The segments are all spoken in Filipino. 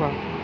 ba?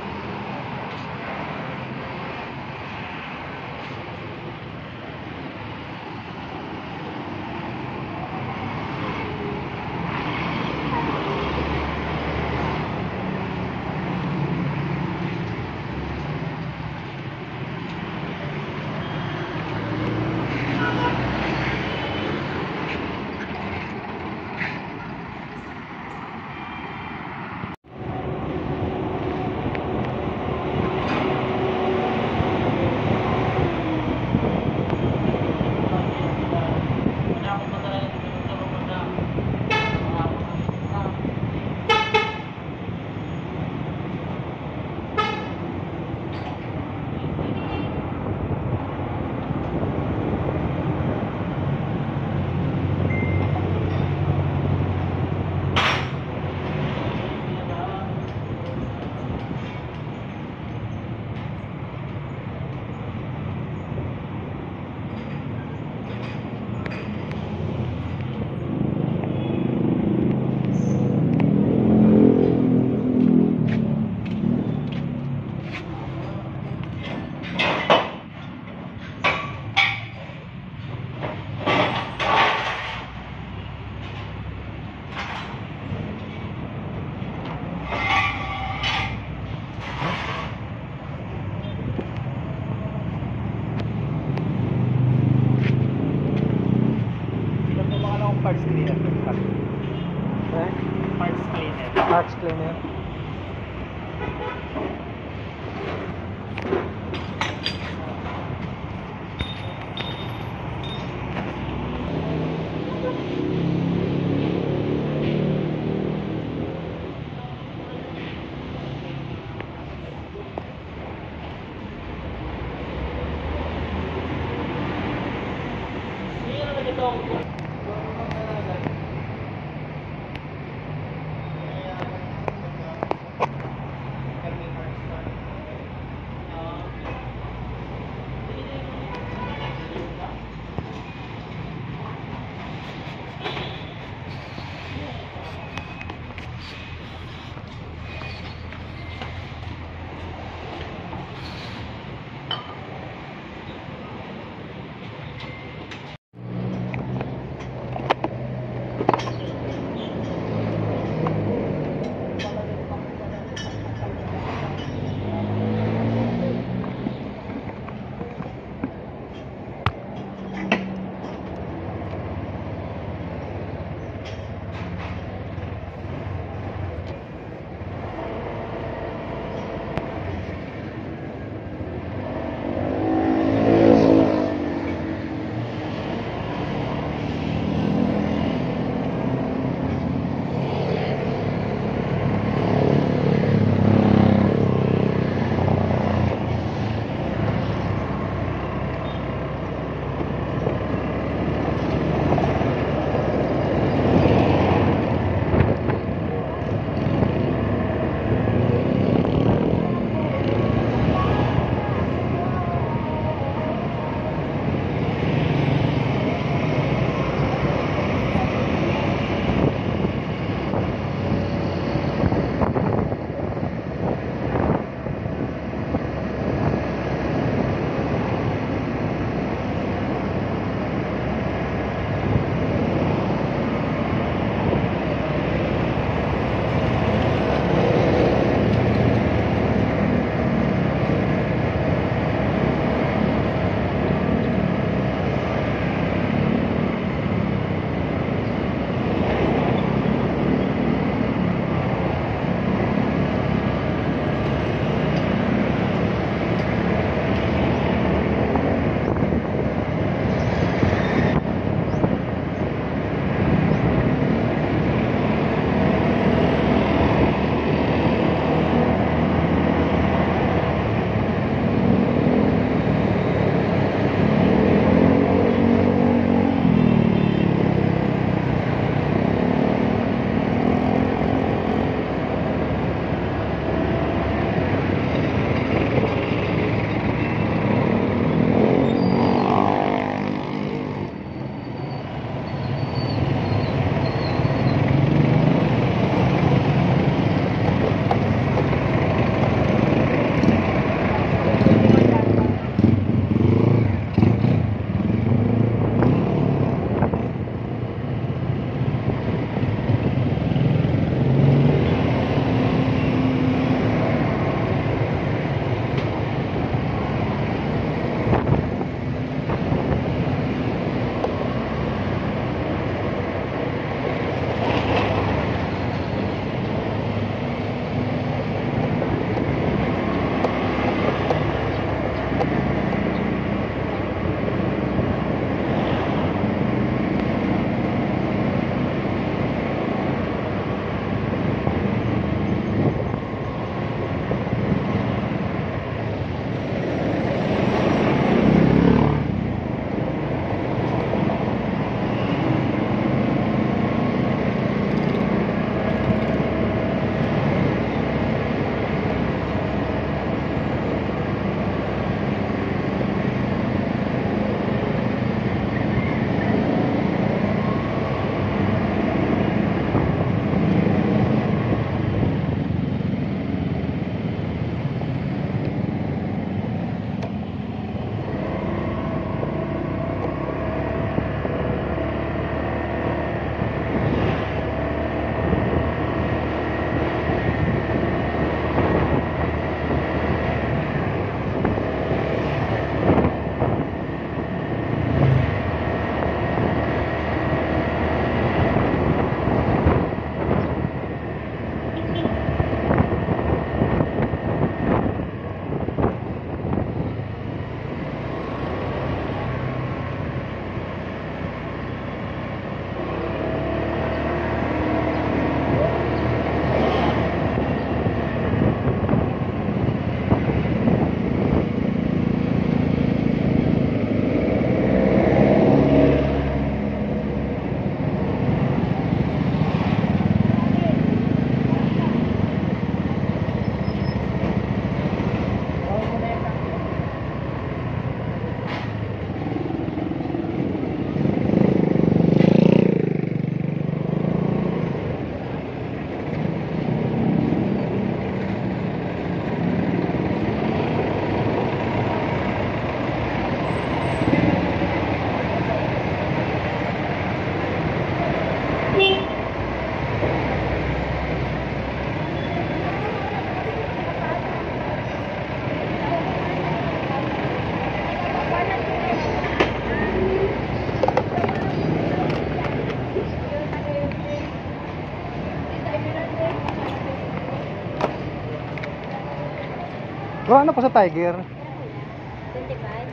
Bro, ano po sa Tiger?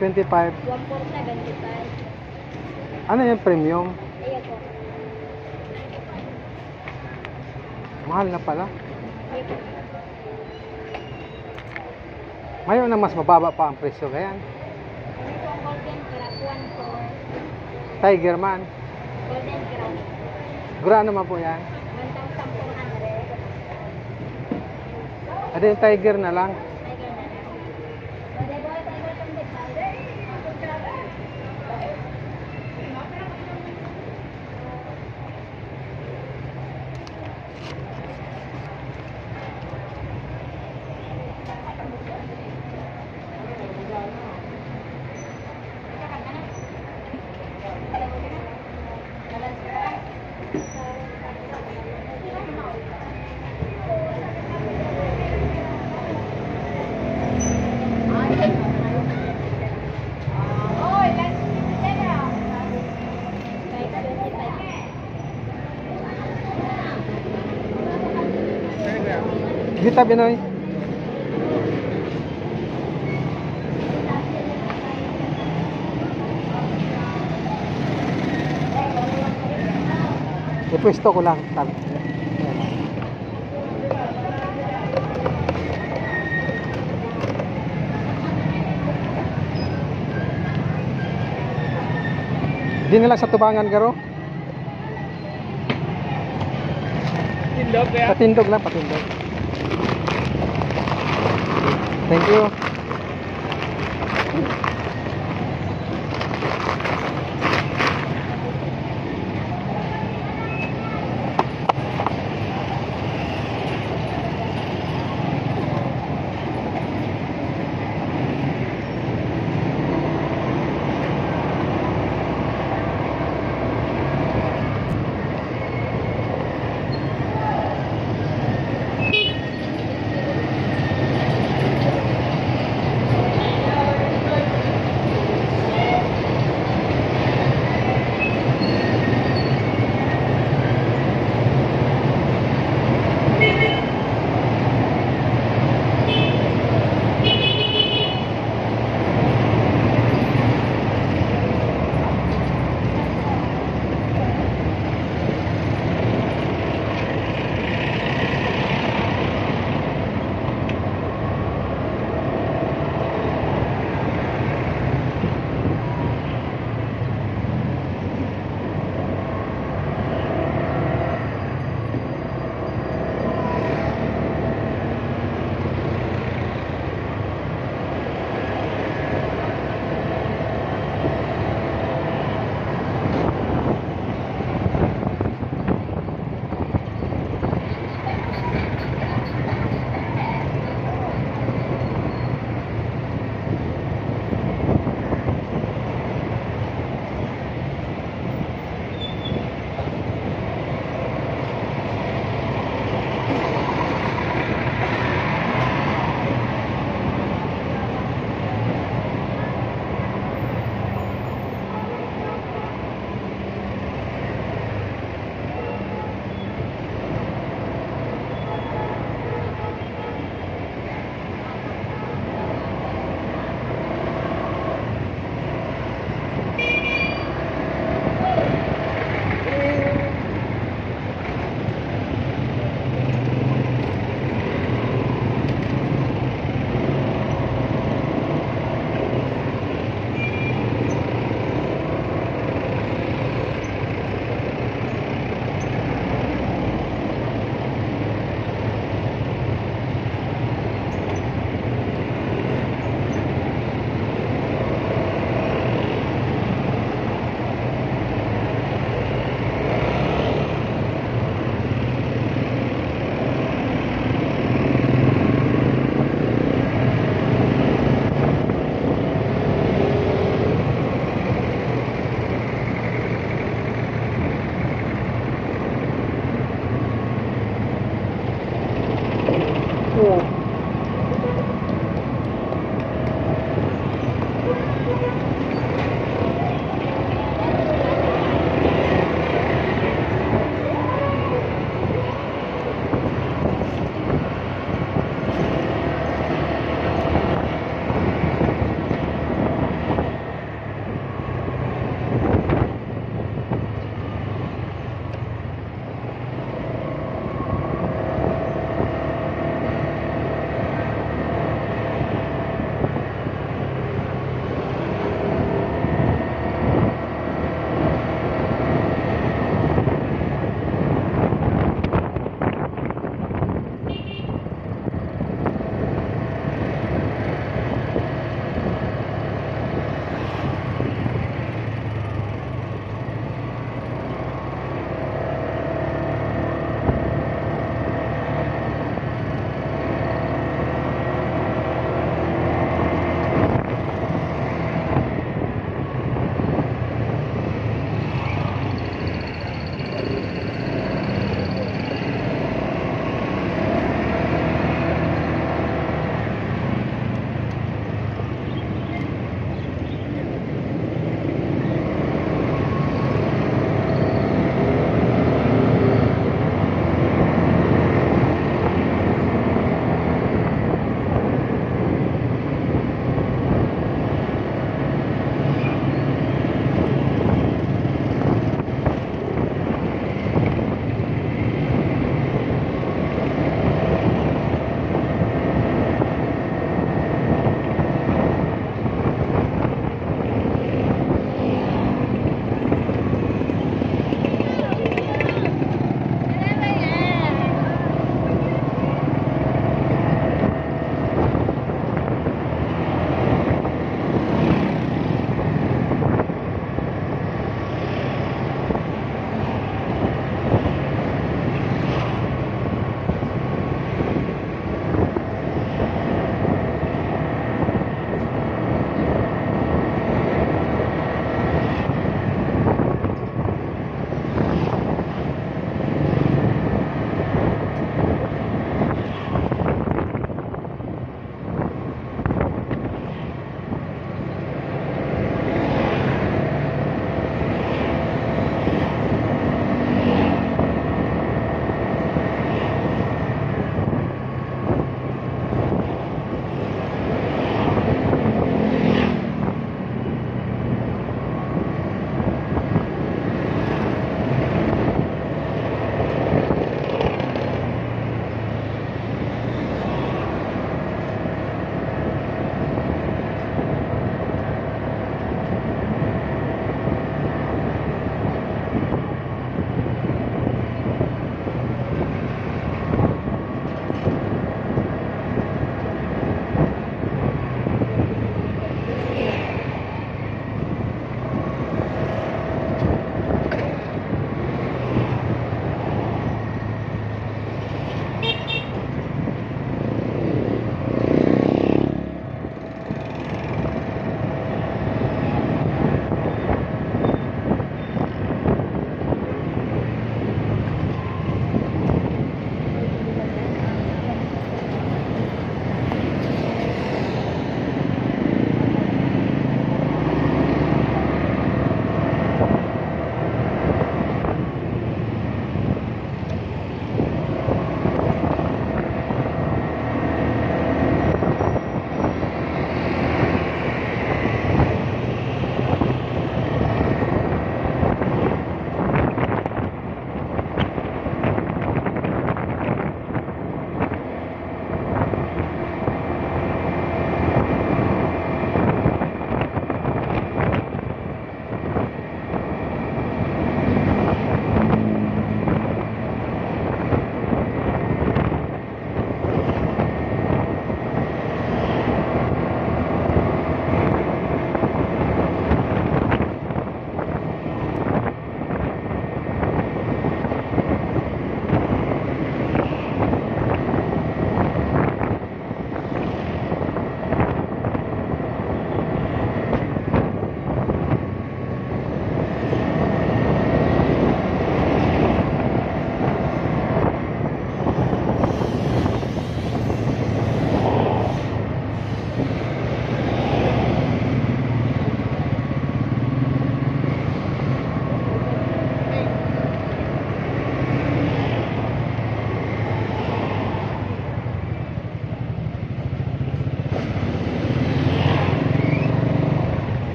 25. 25. 1475. Ano yung premium? Ayan po. Mahal na pala. Ayan po. Mayroon na mas mababa pa ang presyo ganyan. Ano po ang golden crown? 1 for Tiger man. golden. Gura naman po yan. 1,400. Ado yung Tiger na lang. Gita Binoy. Ipwesto ko lang. Di na lang sa tubangan garo. Tindog kaya? Patindog lang, patindog. Thank you.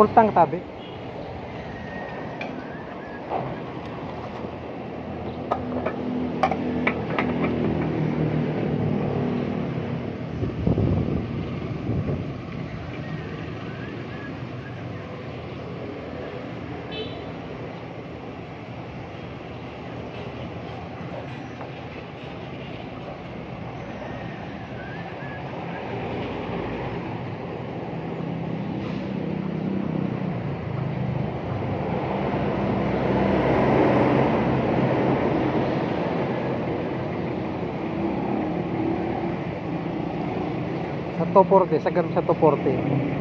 Full tank tabi. 240, sa ganun sa 240.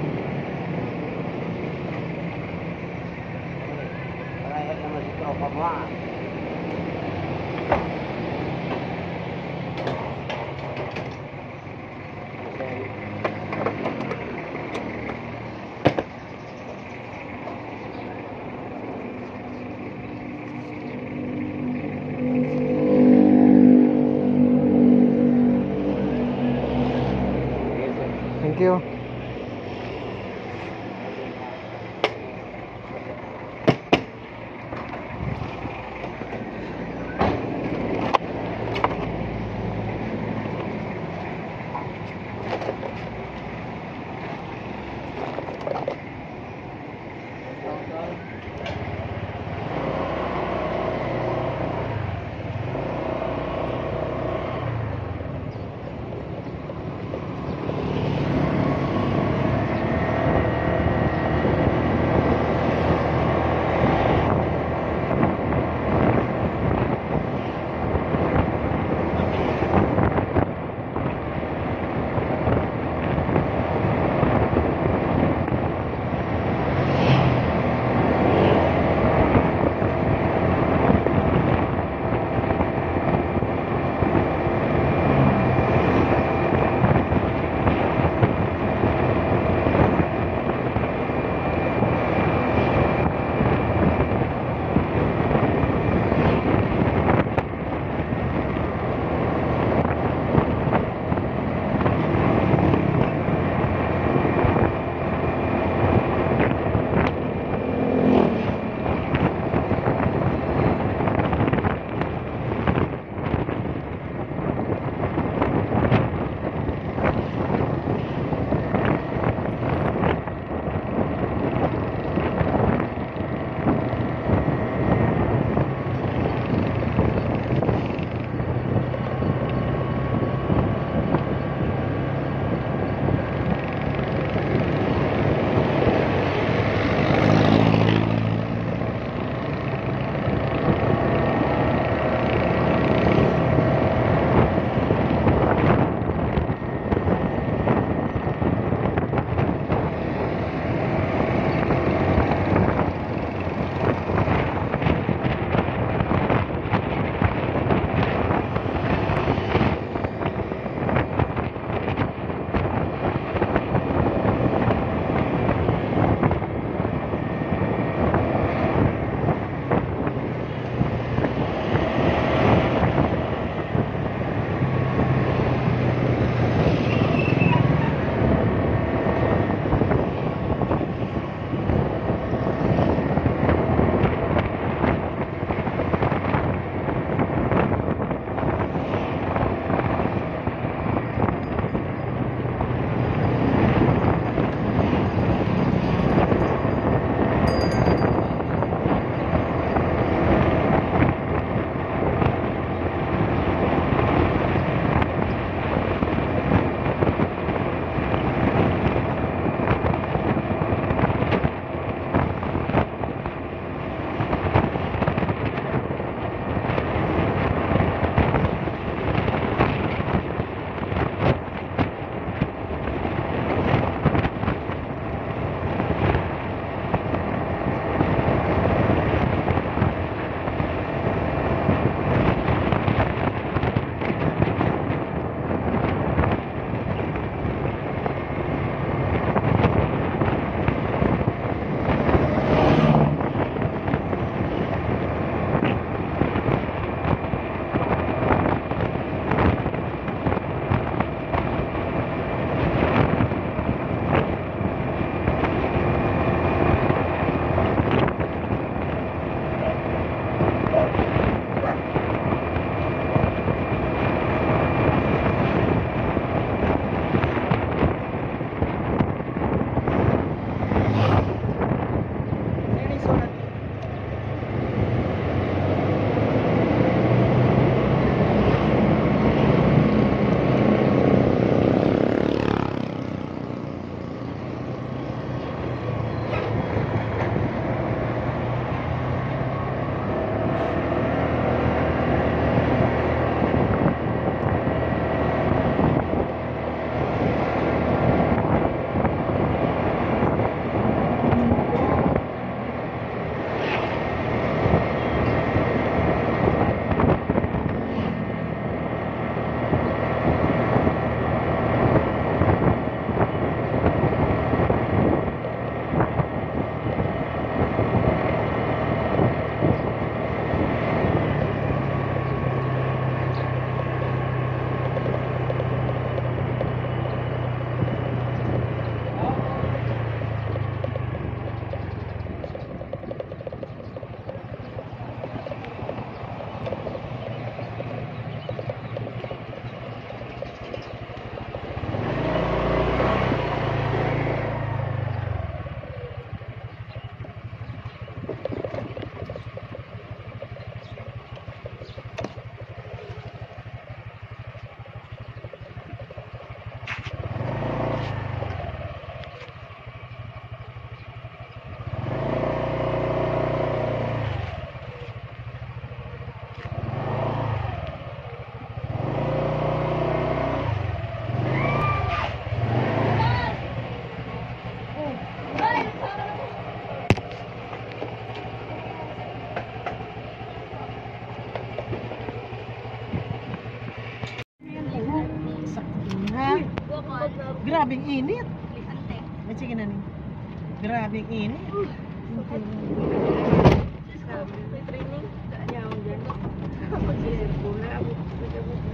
Ako.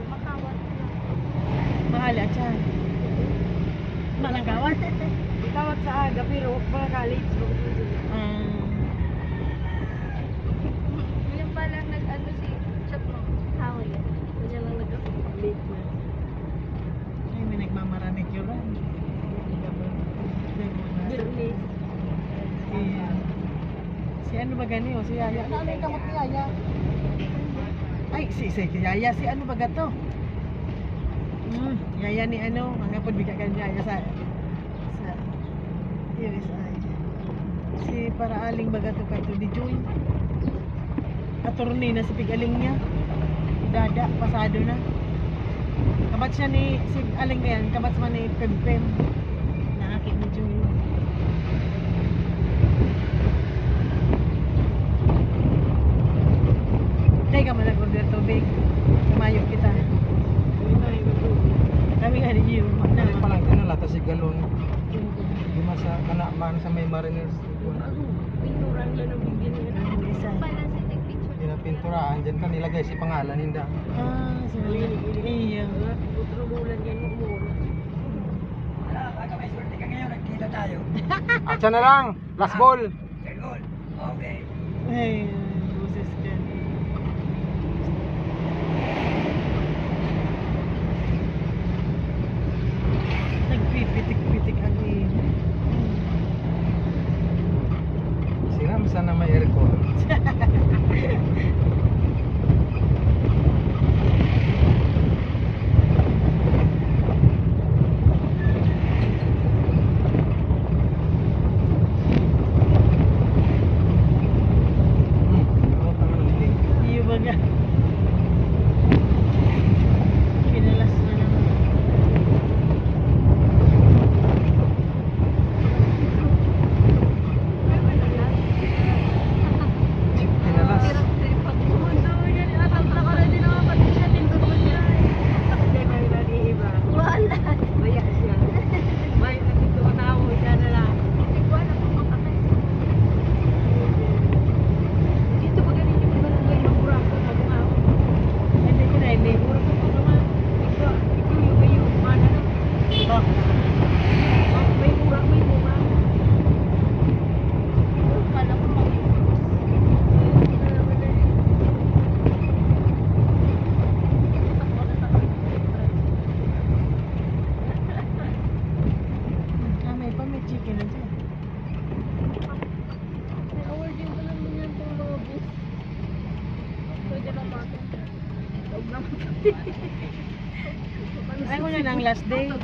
Makawat. Mahal at yan. Malanggawan. Makawat sa aga, pero mga college. Ah, Ngayon pa lang nag-ano si Chap mo. Haway. Kanya lang nag-late na. ay, may nagmamaranig yun. Journalist. Si, si ano ba gani o? Si Yaya. Ano ano yung kamot ni Yaya? Ay, si, si, si Yaya. Si ano ba gato? Hmm, Yaya ni ano? Mga ka ni Yaya sa sa USI. Si para aling ba gato kay to di Joy. Attorney na si pigaling niya. Dada, pasado na. Kabat siya ni, si aling na yan, kabat man ni Pempem. Nakakit ni Joy. Kaya ka man nag-order tubig. Sumayo kita. Kami nga rin yun. Dali pa lang din lata si galon. Di masa kana man sa may mariners. Pinturan lang ng bigyan niya. Isa. Pala sa nag-picture. Pinapinturaan dyan ka nilagay si pangalan ninda. Ah, sinali. Iya. Bulan yan mo muna. At siya na lang. Last ball. Ay, boses ka. Nagpipitik-pitik ang init. Siram sana may aircon. last day.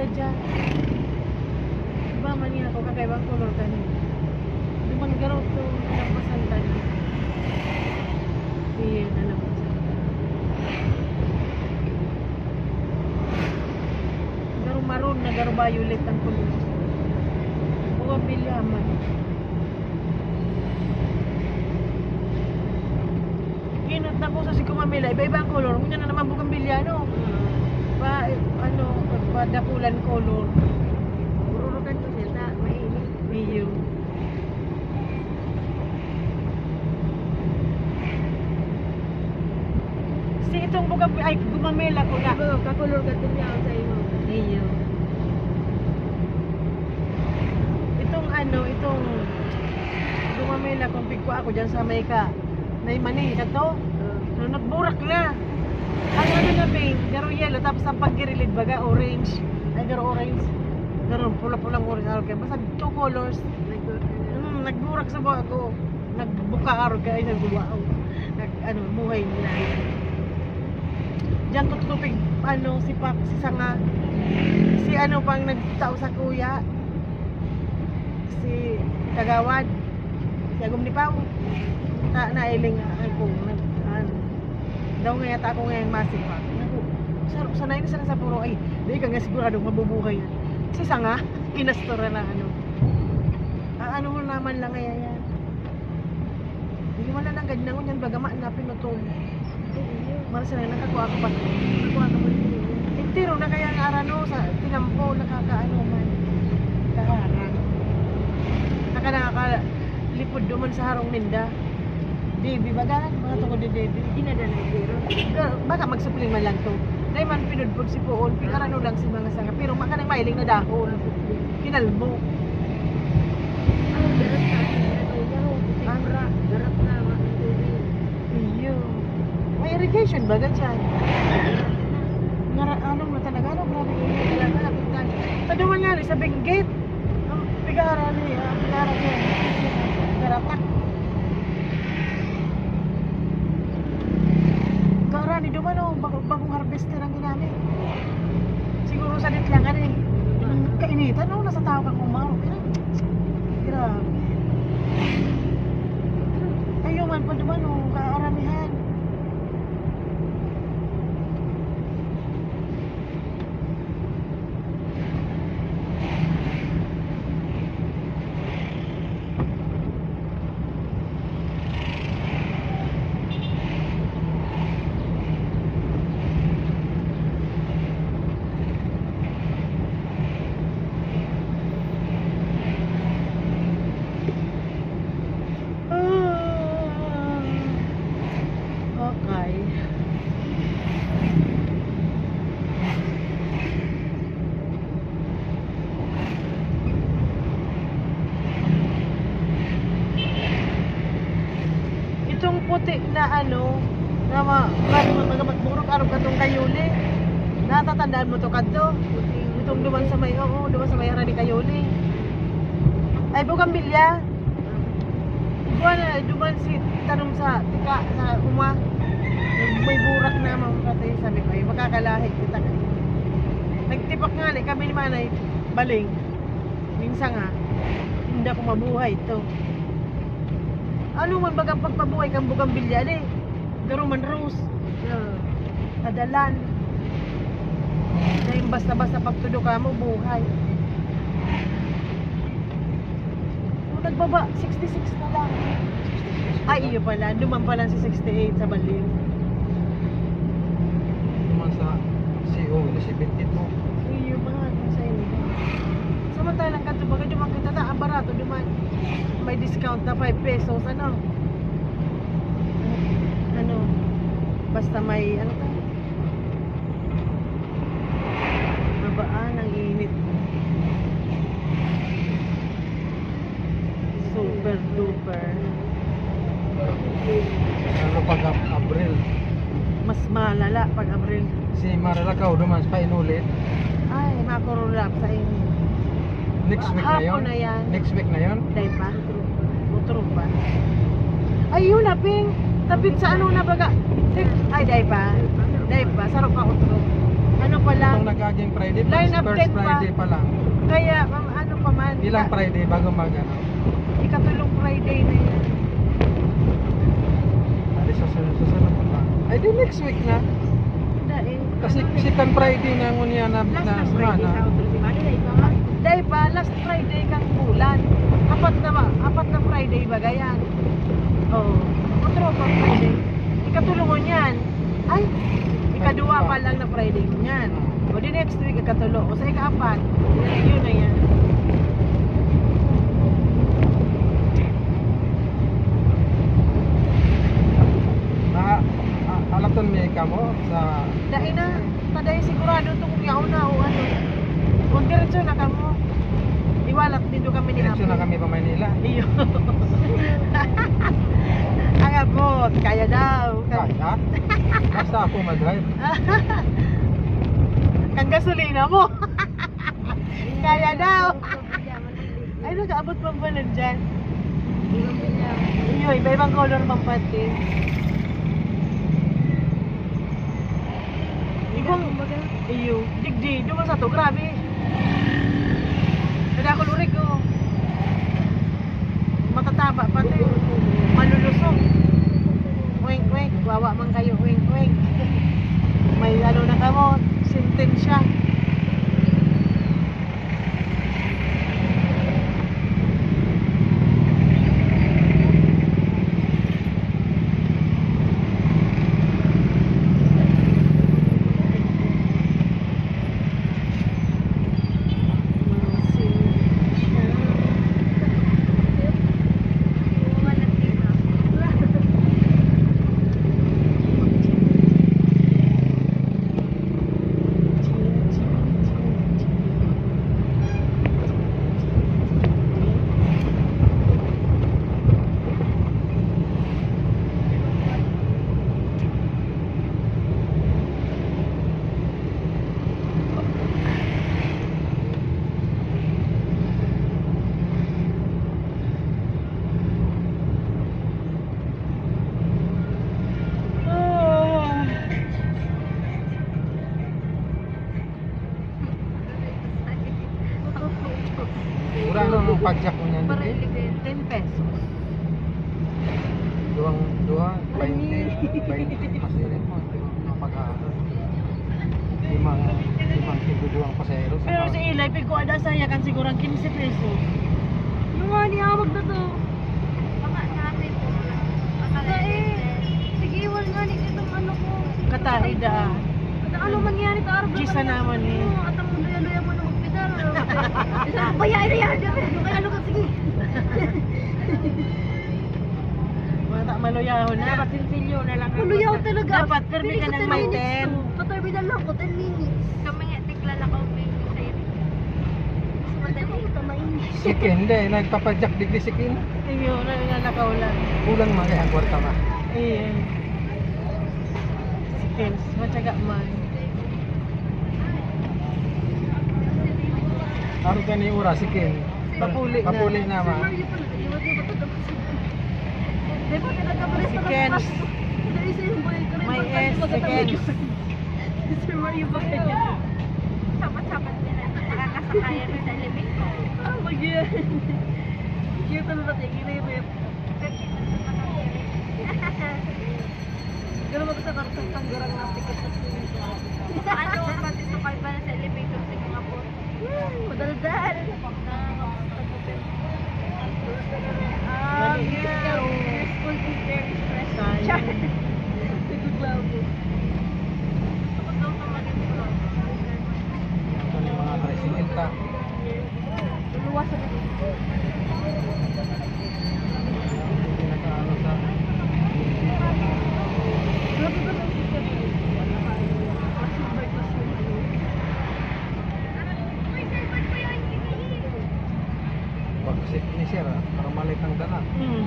Banda dyan. Iba man ako kakaibang kulor kanina. Di man garo to nalampasan tani. Iya, nalampasan. Garo maroon na garo violet ang kulor. Buwa bilyaman. Kinat na ko sa si Kumamila, iba-iba ang color. Kanya na naman bugang bilyano. Pa, ano, padapulan color. Ururukan ko siya na mainit. Iyo. Si itong bugang, ay, gumamela ko na. Iba, kakulor ka din niya sa imo. Iyo. Itong ano, itong mamila kung pigko ako dyan sa may ka. Nay mani, kato. No, nagburak na. Ang ano na paint, garo yellow, tapos ang paggirilid baga, orange. Ay, garo orange. Garo pula-pulang orange. Araw kaya, basta two colors. Mm, nagburak sa buha ko. Nagbuka araw kaya, ay nagbuwao. Nag, ano, buhay nila. Diyan ko tutupig, ano, si Pak, si Sanga. Si ano pang nagtao sa kuya. Si Kagawad. Si Agum ni Pao. Na, nailing ako. Nag, ano, daw nga yata ako ngayong masipa. Naku, sa- sanay na sana sa puro, ay, di ka nga sigurado mabubuhay yan. Si Sanga, pinastora na ano. Ah, ano mo naman lang kaya yan. Hindi mo lang lang ganyan yan, bagama na pinutol. Mara sila nakakuha ka pa. Nakakuha ka pa. Intiro na kaya ang arano sa tinampo, nakakaano man. Kaharang. Naka nakakalipod duman sa harong ninda. Debbie baga, mga tungkol ni Debbie. Ginadala pero. Baka magsupling man lang to. Dahil man pinudpod si Poon, pinarano lang si mga sanga. Pero maka nang mailing na dahon. Pinalbo. Iyo. May irrigation ba dyan? Ngara, anong na talaga? Ano, grabe yung talaga. Napitan. Taduman nga ni sa big gate. Ang pigara ni, ni Duman, oh, bag- bagong harvester ang ginamit. Siguro sa dit lang, ano eh. Kainitan, oh, nasa tao kang umaro. Pero, grabe. Ayaw man pa Duman, oh, baling. Minsan nga hindi ako mabuhay ito ano man bagang pagpabuhay kang bugang bilyan eh pero man rose. Hmm. Uh, adalan dahil basta basta pagtudo ka mo buhay. Kung nagbaba 66 na lang. Ay iyo pala. Duman pa lang sa 68 sa baliw duman sa CO na 72 Samantalang kanto baga duman kita ta, ang barato duman. May discount na 5 pesos, ano? Ano? Basta may, ano to? Mabaan ang init. Super duper. Ano pag Ab- Abril. Mas malala pag Abril. Si Marilakaw duman pa inulit. Ay, makurulap sa inyo. Next week na Hapon na yan. Next week na yon. Day pa? Utro pa? Ay, yun na, Ping. Tapit sa ano na baga. Ay, day pa. Day pa. Sarap ka utro. Ano pa lang. Itong nagaging Friday, Line first, up first pa. Friday pa lang. Kaya, ma'am, ano pa man. Ilang Friday bago mag ano? Ikatulong Friday na yan. Ay, sa sunod, sa sunod pa. Ay, di next week na. Dahil. Kasi second Friday na ngunya na na na. Day pa, last Friday kang bulan. Apat na? Apat na Friday ba gayan? Oo. Oh. Utro pa Friday. Ikatulong mo niyan. Ay, ikadua pa lang na Friday mo niyan. O di next week ikatulo. O sa ikaapat, yun na yan. Na ah, alaton mi kamo sa Dahil na, taday sigurado itong yaw na o ano. Kung diretso na ka din doon kami ni Diretso na kami pa Maynila. Iyo. Ang abot, kaya daw. Kaya? Basta ako mag-drive. Kang gasolina mo. kaya daw. Ay, nakaabot pa ba nandyan? Iyo, iba-ibang color mang pati. Ibang, iyo, digdi, doon sa to, grabe. Ako lurik ko. Matataba pati. Malulusog. Wink, wink. Wawa man kayo, wink, wink. May ano na kamo, sentensya. Ah. Mura no, ang pagjack mo niyan. Hindi? 10 pesos. Duwang, duwa, 20, 20 pasirin mo. Mapag-aaral. Limang, limang tibuduang pasero. Pero si Eli, pag ko ada saya kan siguro ang 15 pesos. Yung nga niawag na to. Eh, sige, iwan nga ni itong ano ko. Katari da. At ano mangyari ta Arba? Gisa naman eh. At ang luya-luya mo na ang bayay na yan. Kaya ano ka, sige. Maluyahon na. Dapat sinsilyo na lang. Luyaw talaga. Dapat, permi ka ng may 10. Patarbi na lang ko, 10 minutes. Kami nga, tikla lang ako may sa'yo. Mas madali. Sikin, hindi. Nagpapadyak digli sikin. Iyo, na nga nakaulan. Kulang man kaya ang kwarta ma. Iyan. Skills, matyaga man. Araw ka ni Ura, sikin. Papuli na. Papuli na ma. Mario pala, iwan niyo ba ito? Di ba, pinagkapares Si pa Ken. Dali sa yung boy ko rin. May S, si Ken. Sir Mario ba kanya? Sapat-sapat nila. Nakakasakaya rin sa limit ko. Oh my God. Cute na natin. Ginibip. Ganun ba sa kartong tanggarang ng ticket sa ano, pati sukay pa na sa elevator sa Singapore. Madaldal. Ah, Mali. School is very stressful. Sayang. Nagkuklabo. Kapag daw ka maging pro. Ito ni mga tricycle ta. Luwas na. Hindi nakaano sa... Grabe ba ng ticket? Silver class mo. Pag-sit ni sir, ah, para malit ang dala. Hmm.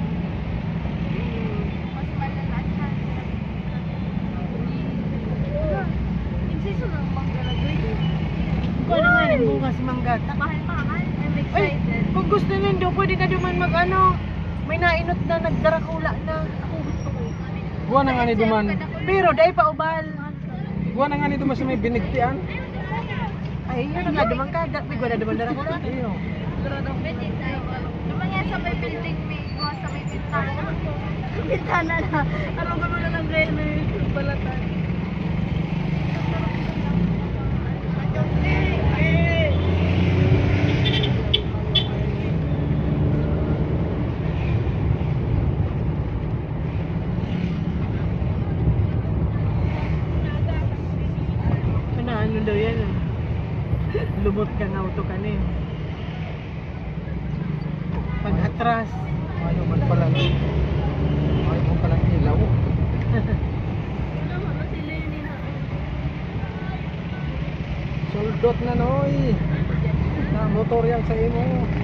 Mas malala siya. In-season ng mangga na grade. Kung ano nga yung bunga si Manggata. Mahal pa mahal. I'm Ay, excited. kung gusto niyo pwede ka duman mag ano. May nainot na nagdarakula na. Ako gusto ko. Buwa na nga ni Duman. Pero dahil pa ubal. Buwa na nga ni Duman sa may binigtian. Ay, yun nga duman ka. May gwana duman darakula. Iyo. Tayo. Lumangya sa may building may gawa sa may bintana. Bintana na. Anong gano'n na ng grade na yung balatan? Ano, ano daw yan eh. Lumot kang auto ka na eh. Pag atras. Ayaw man pala. Ayaw mo palang ilaw. Ano ano si Lenny yang sa imo.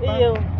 Iyo.